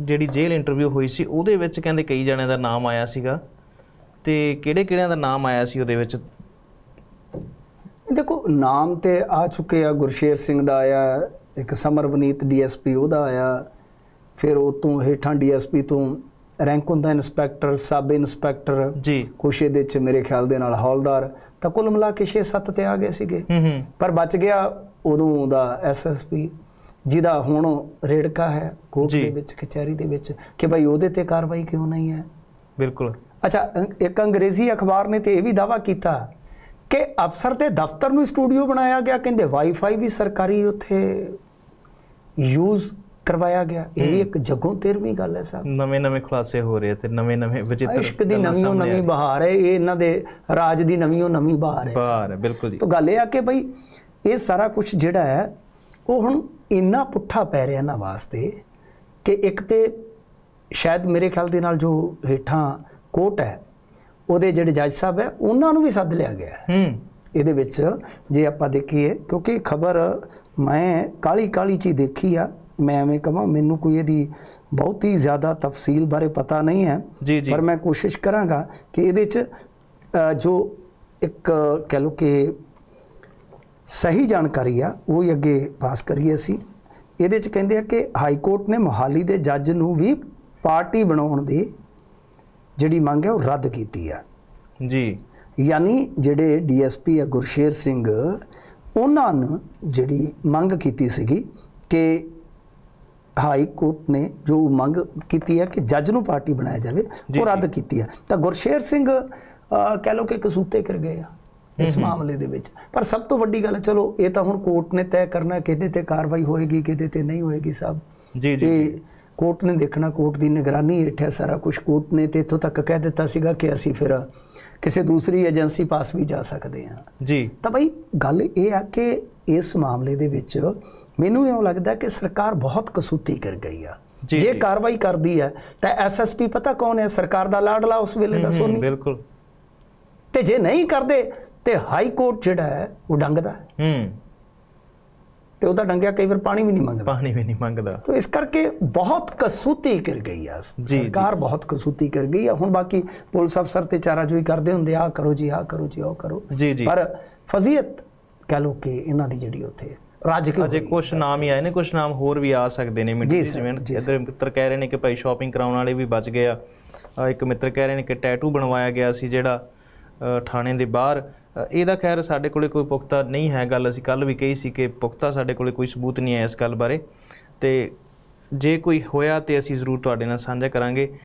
ਜਿਹੜੀ ਜੇਲ੍ਹ ਇੰਟਰਵਿਊ ਹੋਈ ਸੀ ਉਹਦੇ ਵਿੱਚ ਕਹਿੰਦੇ ਕਈ ਜਣਿਆਂ ਦਾ ਨਾਮ ਆਇਆ ਸੀਗਾ। ਤੇ ਕਿਹੜੇ ਕਿਹੜਿਆਂ ਦਾ ਨਾਮ ਆਇਆ ਸੀ ਉਹਦੇ ਵਿੱਚ? ਦੇਖੋ ਨਾਮ ਤੇ ਆ ਚੁੱਕੇ ਆ ਗੁਰਸ਼ੇਰ ਸਿੰਘ ਦਾ ਆਇਆ ਇੱਕ ਸਮਰਵਨੀਤ ਡੀਐਸਪੀ ਉਹਦਾ ਆਇਆ ਫਿਰ ਉਹ ਤੋਂ ਹੇਠਾਂ ਡੀਐਸਪੀ ਤੋਂ ਰੈਂਕ ਹੁੰਦਾ ਇਨਸਪੈਕਟਰ ਸਬ ਇਨਸਪੈਕਟਰ ਜੀ। ਕੁਛ ਇਹਦੇ ਚ ਮੇਰੇ ਖਿਆਲ ਦੇ ਨਾਲ ਹੌਲਦਾਰ ਤਾਂ ਕੁੱਲ ਮਿਲਾ ਕੇ 6-7 ਤੇ ਆ ਗਏ ਸੀਗੇ। ਹੂੰ ਹੂੰ। ਪਰ ਬਚ ਗਿਆ ਉਦੋਂ ਦਾ ਐਸਐਸਪੀ ਜਿਹਦਾ ਹੁਣ ਰੇੜਕਾ ਹੈ ਕੋਰਟ। ਦੇ ਵਿੱਚ ਕਚਹਿਰੀ ਦੇ ਵਿੱਚ ਕਿ ਭਾਈ ਉਹਦੇ ਤੇ ਕਾਰਵਾਈ ਕਿਉਂ ਨਹੀਂ ਹੈ? ਬਿਲਕੁਲ। ਅੱਛਾ ਇੱਕ ਅੰਗਰੇਜ਼ੀ ਅਖਬਾਰ ਨੇ ਤੇ ਇਹ ਵੀ ਦਾਵਾ ਕੀਤਾ ਕਿ ਅਫਸਰ ਦੇ ਦਫ਼ਤਰ ਨੂੰ ਸਟੂਡੀਓ ਬਣਾਇਆ ਗਿਆ ਕਹਿੰਦੇ ਵਾਈਫਾਈ ਵੀ ਸਰਕਾਰੀ ਉੱਥੇ ਯੂਜ਼ ਕਰਵਾਇਆ ਗਿਆ। ਇਹ ਵੀ ਇੱਕ ਜੱਗੋਂ ਤੇਰਵੀਂ ਗੱਲ ਹੈ ਸਾਹਿਬ ਨਵੇਂ ਨਵੇਂ ਖੁਲਾਸੇ ਹੋ ਰਹੇ ਤੇ ਨਵੇਂ ਨਵੇਂ ਵਿਚਿੱਤਰ ਇਸ਼ਕ ਦੀ ਨਵੀਂ ਨਵੀਂ ਬਹਾਰ ਹੈ ਇਹ ਇਹਨਾਂ ਦੇ ਰਾਜ ਦੀ ਨਵੀਂ ਨਵੀਂ ਬਹਾਰ ਹੈ ਬਾਹਰ ਹੈ ਬਿਲਕੁਲ ਜੀ। ਤਾਂ ਗੱਲ ਇਹ ਆ ਕਿ ਭਈ ਇਹ ਸਾਰਾ ਕੁਝ ਜਿਹੜਾ ਹੈ ਉਹ ਹੁਣ ਇੰਨਾ ਪੁੱਠਾ ਪੈ ਰਿਹਾ ਨਾ ਵਾਸਤੇ ਕਿ ਇੱਕ ਤੇ ਸ਼ਾਇਦ ਮੇਰੇ ਖਿਆਲ ਦੇ ਨਾਲ ਜੋ ਹੇਠਾਂ ਕੋਰਟ ਹੈ ਉਹਦੇ ਜਿਹੜੇ ਜੱਜ ਸਾਹਿਬ ਹੈ ਉਹਨਾਂ ਨੂੰ ਵੀ ਸੱਦ ਲਿਆ ਗਿਆ ਹੈ। ਹੂੰ। ਇਹਦੇ ਵਿੱਚ ਜੇ ਆਪਾਂ ਦੇਖੀਏ ਕਿਉਂਕਿ ਖਬਰ ਮੈਂ ਕਾਲੀ ਕਾਲੀ ਚ ਹੀ ਦੇਖੀ ਆ ਮੈਂ ਐਵੇਂ ਕਹਾਂ ਮੈਨੂੰ ਕੋਈ ਇਹਦੀ ਬਹੁਤੀ ਜ਼ਿਆਦਾ ਤਫਸੀਲ ਬਾਰੇ ਪਤਾ ਨਹੀਂ ਹੈ। ਪਰ ਮੈਂ ਕੋਸ਼ਿਸ਼ ਕਰਾਂਗਾ ਕਿ ਇਹਦੇ ਚ ਜੋ ਇੱਕ ਕਹਿ ਲਓ ਕਿ ਸਹੀ ਜਾਣਕਾਰੀ ਆ ਉਹ ਹੀ ਅੱਗੇ ਪਾਸ ਕਰੀਏ ਅਸੀਂ। ਇਹਦੇ ਚ ਕਹਿੰਦੇ ਆ ਕਿ ਹਾਈ ਕੋਰਟ ਨੇ ਮੋਹਾਲੀ ਦੇ ਜੱਜ ਨੂੰ ਵੀ ਪਾਰਟੀ ਬਣਾਉਣ ਦੀ ਜਿਹੜੀ ਮੰਗ ਹੈ ਉਹ ਰੱਦ ਕੀਤੀ ਆ। ਜੀ। ਯਾਨੀ ਜਿਹੜੇ ਡੀਐਸਪੀ ਆ ਗੁਰਸ਼ੇਰ ਸਿੰਘ ਉਹਨਾਂ ਨੂੰ ਜਿਹੜੀ ਮੰਗ ਕੀਤੀ ਸੀਗੀ ਕਿ ਹਾਈ ਕੋਰਟ ਨੇ ਜੋ ਮੰਗ ਕੀਤੀ ਹੈ ਕਿ ਜੱਜ ਨੂੰ ਪਾਰਟੀ ਬਣਾਇਆ ਜਾਵੇ ਉਹ ਰੱਦ ਕੀਤੀ ਹੈ ਤਾਂ ਗੁਰਸ਼ੇਰ ਸਿੰਘ ਕਹਿ ਲਓ ਕਿ ਕਸੂਤੇ ਕਰ ਗਏ ਆ। ਇਸ ਮਾਮਲੇ ਦੇ ਵਿੱਚ। ਪਰ ਸਭ ਤੋਂ ਵੱਡੀ ਗੱਲ ਚਲੋ ਇਹ ਤਾਂ ਹੁਣ ਕੋਰਟ ਨੇ ਤੈਅ ਕਰਨਾ ਕਿਹਦੇ ਤੇ ਕਾਰਵਾਈ ਹੋਏਗੀ ਕਿਹਦੇ ਤੇ ਨਹੀਂ ਹੋਏਗੀ ਸਭ। ਜੀ ਜੀ ਕੋਰਟ ਨੇ ਦੇਖਣਾ ਕੋਰਟ ਦੀ ਨਿਗਰਾਨੀ ਹੇਠ ਹੈ ਸਾਰਾ ਕੁਝ ਕੋਰਟ ਨੇ ਤੇ ਇੱਥੋਂ ਤੱਕ ਕਹਿ ਦਿੱਤਾ ਸੀਗਾ ਕਿ ਅਸੀਂ ਫਿਰ ਕਿਸੇ ਦੂਸਰੀ ਏਜੰਸੀ ਪਾਸ ਵੀ ਜਾ ਸਕਦੇ ਹਾਂ। ਜੀ। ਤਾਂ ਬਈ ਗੱਲ ਇਹ ਆ ਕਿ ਇਸ ਮਾਮਲੇ ਦੇ ਵਿੱਚ ਮੈਨੂੰ ਇਉਂ ਲੱਗਦਾ ਕਿ ਸਰਕਾਰ ਬਹੁਤ ਕਸੂਤੀ ਕਰ ਗਈ ਆ। ਜੀ। ਕਾਰਵਾਈ ਕਰਦੀ ਹੈ ਤਾਂ ਐਸਐਸਪੀ ਪਤਾ ਕੌਣ ਹੈ? ਸਰਕਾਰ ਦਾ ਲਾਡਲਾ ਉਸ ਵੇਲੇ ਦਾ ਸੋਨੀ। ਬਿਲਕੁਲ। ਤੇ ਜੇ ਨਹੀਂ ਕਰਦੇ ਤੇ ਹਾਈ ਕੋਰਟ ਜਿਹੜਾ ਹੈ ਉਹ ਡੰਗਦਾ ਹੈ। ਤੇ ਉਹਦਾ ਡੰਗਿਆ ਕਈ ਵਾਰ ਪਾਣੀ ਵੀ ਨਹੀਂ ਮੰਗਦਾ। ਪਾਣੀ ਵੀ ਨਹੀਂ ਮੰਗਦਾ। ਤੋ ਇਸ ਕਰਕੇ ਬਹੁਤ ਕਸੂਤੀ ਕਰ ਗਈ ਆ। ਸਰਕਾਰ ਬਹੁਤ ਕਸੂਤੀ ਕਰ ਗਈ ਆ। ਹੁਣ ਬਾਕੀ ਪੁਲਿਸ ਅਫਸਰ ਤੇ ਚਾਰਾਜੋਈ ਕਰਦੇ ਹੁੰਦੇ ਆ ਕਰੋ ਜੀ ਆ ਕਰੋ ਜੀ ਉਹ ਕਰੋ। ਜੀ ਜੀ। ਪਰ ਫਜ਼ੀਅਤ ਕਹਿ ਲੋ ਕਿ ਇਹਨਾਂ ਦੀ ਜਿਹੜੀ ਉੱਥੇ ਰਾਜ ਕੇ ਅਜੇ ਕੁਝ ਨਾਮ ਹੀ ਆਏ ਨੇ ਕੁਝ ਨਾਮ ਹੋਰ ਵੀ ਆ ਸਕਦੇ ਨੇ ਮਿੰਟੀ ਜਿਵੇਂ ਇੱਧਰ ਮਿੱਤਰ ਕਹਿ ਰਹੇ ਨੇ ਕਿ ਭਾਈ ਸ਼ਾਪਿੰਗ ਕਰਾਉਣ ਵਾਲੇ ਵੀ ਬਚ ਗਏ ਆ। ਇੱਕ ਮਿੱਤਰ ਕਹਿ ਰਹੇ ਨੇ ਕਿ ਟੈਟੂ ਬਣਵਾਇਆ ਗਿਆ ਸੀ ਜਿਹੜਾ ਥਾਣੇ ਦੇ ਬਾਹਰ। ਇਹਦਾ ਖੈਰ ਸਾਡੇ ਕੋਲੇ ਕੋਈ ਪੁਖਤਾ ਨਹੀਂ ਹੈ ਗੱਲ। ਅਸੀਂ ਕੱਲ ਵੀ ਕਹੀ ਸੀ ਕਿ ਪੁਖਤਾ ਸਾਡੇ ਕੋਲੇ ਕੋਈ ਸਬੂਤ ਨਹੀਂ ਹੈ ਇਸ ਗੱਲ ਬਾਰੇ। ਤੇ ਜੇ ਕੋਈ ਹੋਇਆ ਤੇ ਅਸੀਂ ਜ਼ਰੂਰ ਤੁਹਾਡੇ ਨਾਲ ਸਾਂਝਾ ਕਰਾਂਗੇ।